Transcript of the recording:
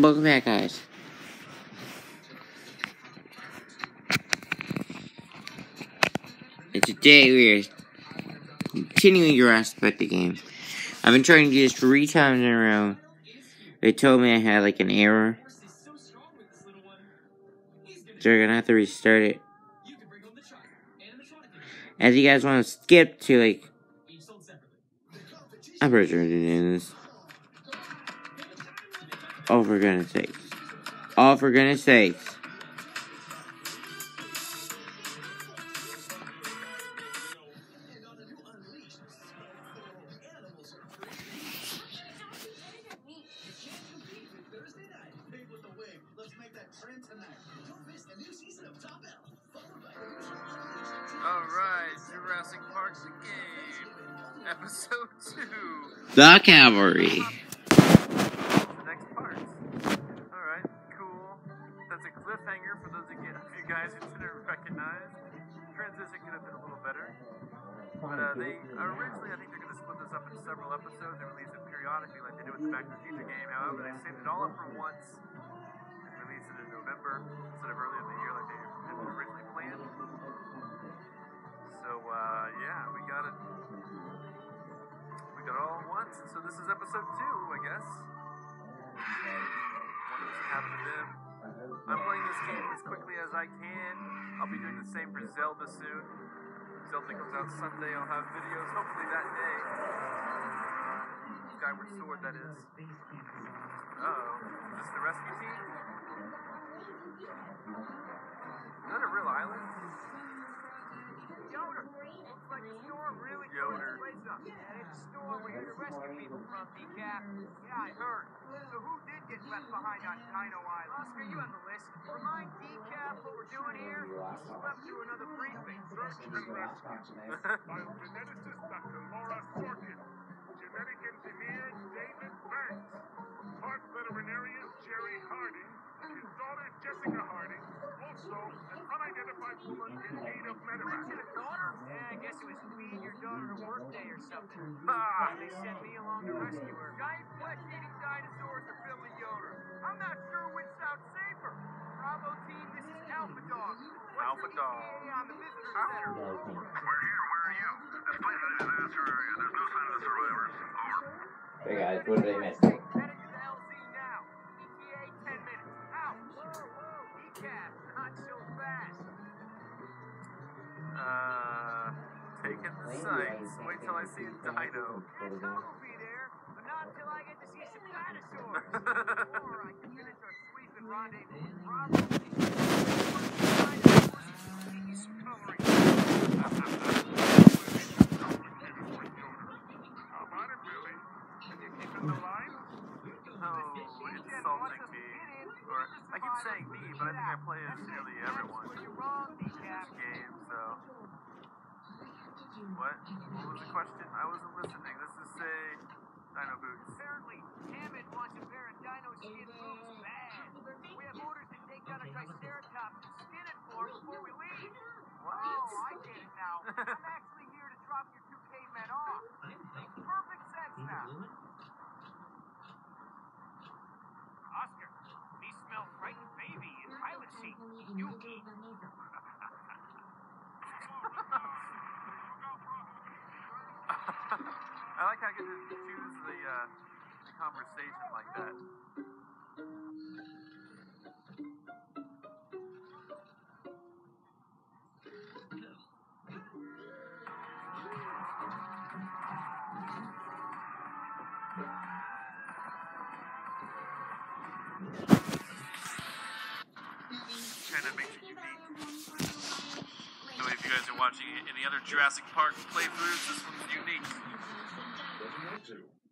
Welcome back, guys. And today we are continuing your aspect the game. I've been trying to do this three times in a row. They told me I had like an error. So we're gonna have to restart it. As you guys want to skip to like, I'm pretty sure doing this. Oh, for goodness sakes. Oh, for goodness sakes. Jurassic Park the game. Episode 2. The cavalry. But uh, they originally, I think they're going to split this up into several episodes and release it periodically like they did with the Back to the Future game. However, they saved it all up for once and released it in November instead of earlier in the year like they had originally planned. So uh, yeah, we got it. We got it all at once. So this is episode two, I guess. What does happen to them? I'm playing this game as quickly as I can. I'll be doing the same for Zelda soon. Zelda comes out Sunday. I'll have videos hopefully that day. Skyward Sword, that is. Oh. Is this the rescue team? Is that a real island? Yoder! Looks like the storm really Yoder. The place up. Yeah, it's a storm we're here to rescue people from, Decaf. Yeah, I heard. So who did get left behind on Dino Island? Oscar, you have the list. Remind Decaf what we're doing here. He slept through another briefing. Search and rescue. Biogeneticist Dr. Laura Sorkin. Genetic engineer David Banks. Park veterinarian Gerry Harding. And his daughter Jessica Harding. Also, an unidentified woman in need of medevac. daughter? Yeah, I guess it was feed your daughter day or something. Ah. They sent me along to rescue her. Giant flesh-eating dinosaurs are filling Yoder. I'm not sure which sounds safer. Bravo team, this is Alpha Dog. What's Alpha your Dog. On the visitor center? We're here. Where are you? This place is a disaster area. There's no sign of the survivors. Over. Hey guys, what did I miss? The LZ now. ETA 10 minutes. Out. Whoa, whoa. Decaf, not so fast. Uh, taking the sights. Wait till I see a dino. Yeah, will be there, but not until I get to see some dinosaurs. or I can finish our sweeping rendezvous with Bravo. He's coloring. How about it, Billy? Can you keep in the line? Oh, insulting me. Or, I keep saying me, but I think I play as nearly everyone Where in you're wrong, this Decaf. game, so. What? What was the question? I wasn't listening. This is say Dino Boots. Apparently, Hammond wants a pair of dino skin boots bad. We have orders to take down a Triceratops and skin it for him before we leave. What? Oh, I get it now. I'm actually here to drop your two cavemen off. Makes perfect sense now. Oscar, we smell frightened baby in pilot seat. Yuki. I like how I get to choose the, uh, the conversation like that. If you guys are watching any other Jurassic Park playthroughs, this one's unique. Doesn't want to.